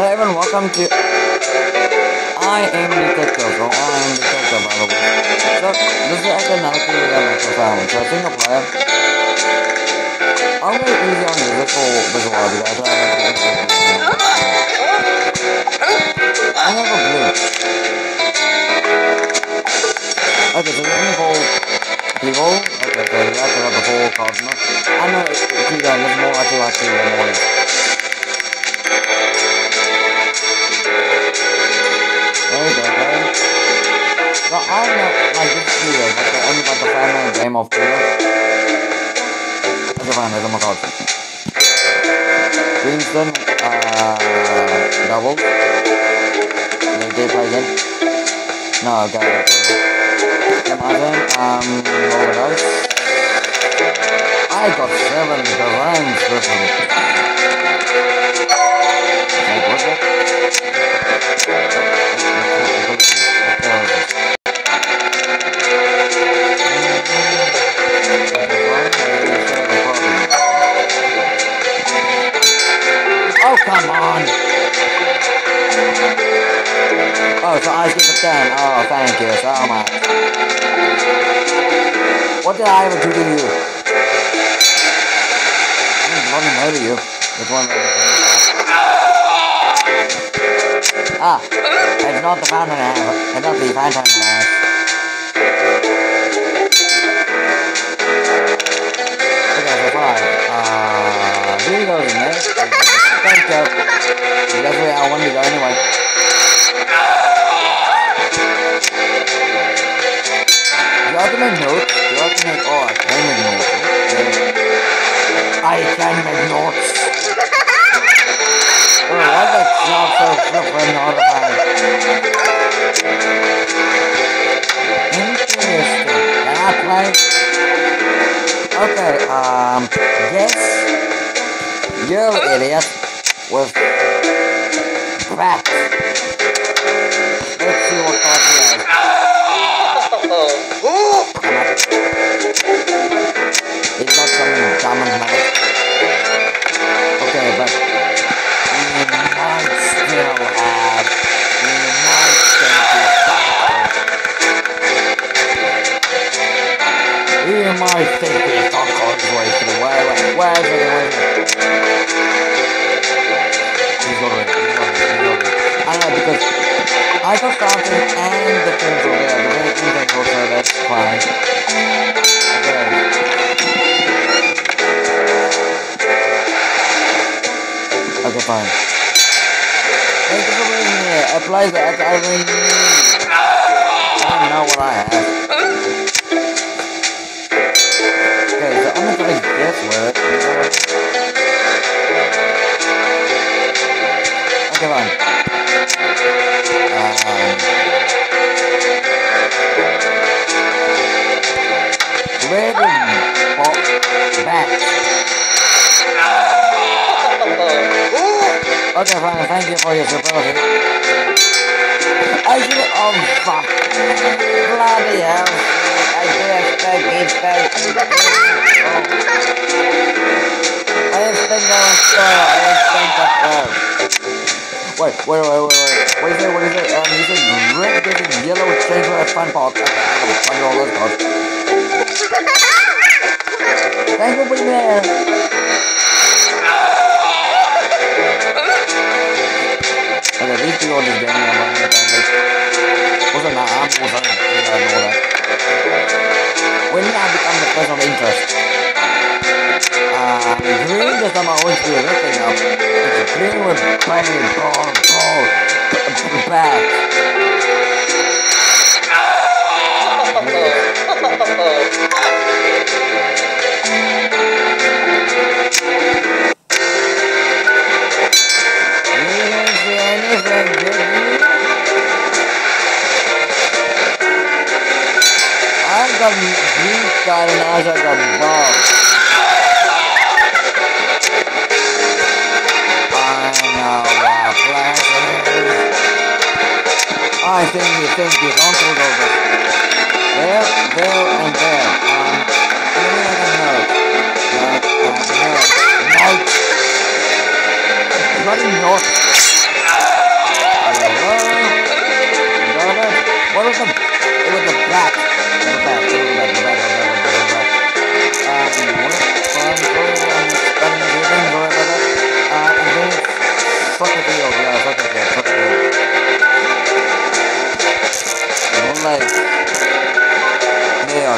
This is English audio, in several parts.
Hello everyone, welcome to... I am Detective, I am Detective by the way. So, this is another got my family. So, single player. Make it easy on for visual audio. I don't have I have a blue. Okay, so is for people. Okay, so have the whole. No, I know, it's, it's, it's more the morning. I'm not like this video, but the only like the family game of fear. Okay, fine, there's more cards. Winston, uh, double. Did they play again? No, okay. roll Oh, so I skip a 10. Thank you so much. What did I ever do to you? I didn't bloody murder you. It's one Ah, it's not the fountain half. It's not the fountain five. Uh, here goes, man. Thank you. That's I wanted to go anyway. Oh, what the so? Interesting. Okay, um, guess you idiot with bat. Let's see what card he way through. Where, where, where is it? It? He's. He's over it. I know because I got something and the things over there. The things over there. That's fine. Okay. Okay, fine. Thank you for being here. I really. I don't know what I have. Okay, fine. Thank you for your support. I should. Oh fuck! Bloody hell! I just take it back. Oh. I have spent that store. I have spent that store. Wait, wait, wait, wait, wait. What is it? What is it? Um, you said red, green, yellow a fun pot. Okay, I'm gonna find all those. Thank you for being there. Okay, these two are just getting along with that. Also, nah, I'm also not know that. When did I become the person of interest? Uh, green just on my own to looking up. Green with bang, ball, ball, back. You I got green card and I got ball. I know what flash is. I think you think you uncle over. There, there, and there. Um, like a note. Like, uh, note. Note. Bloody note.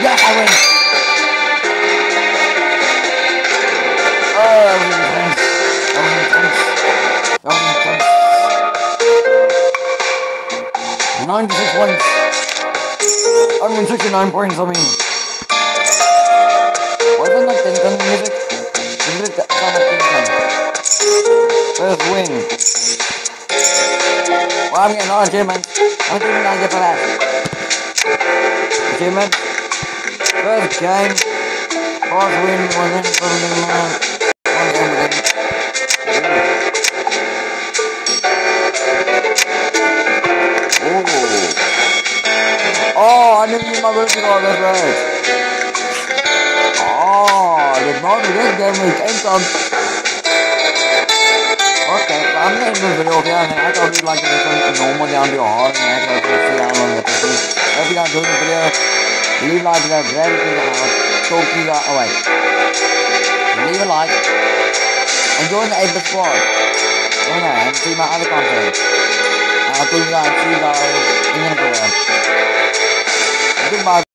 Yes, I win! Oh, that was intense. That was intense. That was intense. 96 points. 169 points, I mean. Wasn't that Tinkan music? It that sound like Tinkan? First win. Well, I'm getting an achievement. I'm getting an idea for that. Achievement. Five win, one in, seven the nine. One Oh, I never used my moving on that red. Oh, the model this game is income. Okay, I'm gonna move here. I gotta do like a normal down to a hard and I gotta put it down on. Hope you guys enjoyed the video leave a like below, very good hard. Talk to you right away. Leave a like and join the Able Squad. Join there and see my other content. And I'll see you guys, see you guys in the next video. Goodbye.